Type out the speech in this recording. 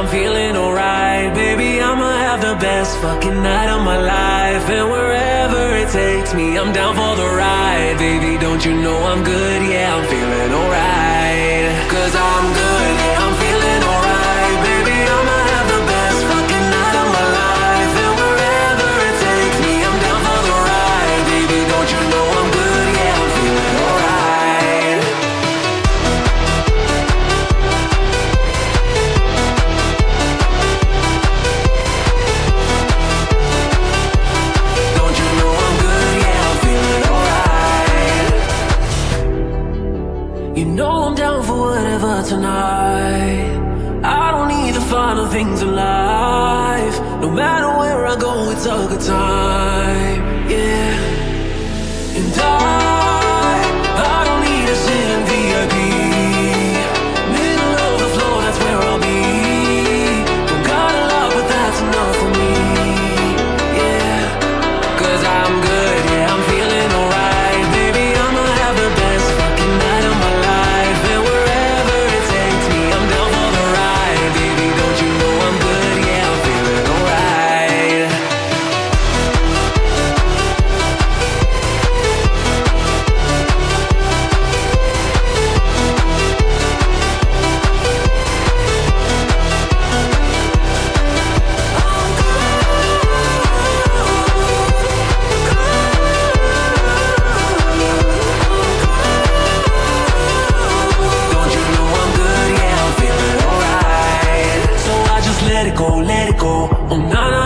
I'm feeling alright Baby, I'ma have the best fucking night of my life And wherever it takes me, I'm down for the ride Baby, don't you know I'm good? Yeah, I'm feeling You know I'm down for whatever tonight. I don't need the final things in life. No matter where I go, it's a good time. Yeah. And I, go, let it go. Oh, na na